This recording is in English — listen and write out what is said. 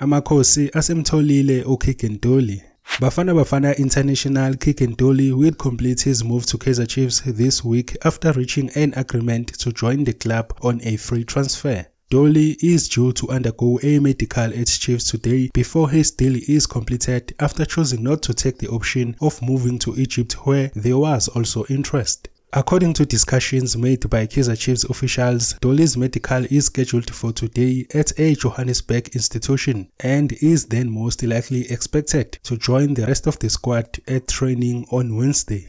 Amakhosi asemtholile Dolly. Bafana Bafana International Dolly will complete his move to Kaizer Chiefs this week after reaching an agreement to join the club on a free transfer. Dolly is due to undergo a medical at Chiefs today before his deal is completed after choosing not to take the option of moving to Egypt where there was also interest. According to discussions made by Kaizer Chiefs officials, Dolly's medical is scheduled for today at a Johannesburg institution and is then most likely expected to join the rest of the squad at training on Wednesday.